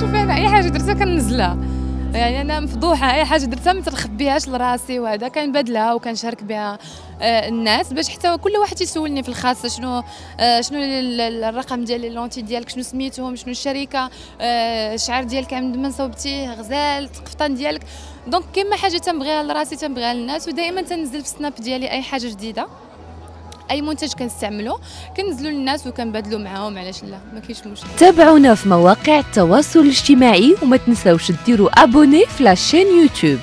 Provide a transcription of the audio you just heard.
شوفي أنا أي حاجة درتها كنزلها يعني أنا مفضوحة أي حاجة درتها ما تنخبيهاش لراسي وهذا كنبادلها وكنشارك بها آه، الناس باش حتى كل واحد يسولني في الخاص شنو آه، شنو ال- ال- الرقم ديال les lentilles ديالك شنو سميتهم شنو الشركة آه، الشعر ديالك من من صوبتيه غزال القفطان ديالك. donc كيما حاجة تنبغيها لراسي تنبغيها للناس ودائما تنزل في ال Snap ديالي أي حاجة جديدة. أي منتج كنستعملو كنزلو للناس وكنبادلو معاهم علاش لا؟ ما كاينش مشكل. تابعونا في مواقع التواصل الاجتماعي وما تنسوش ديروا ابوني في لاشين يوتيوب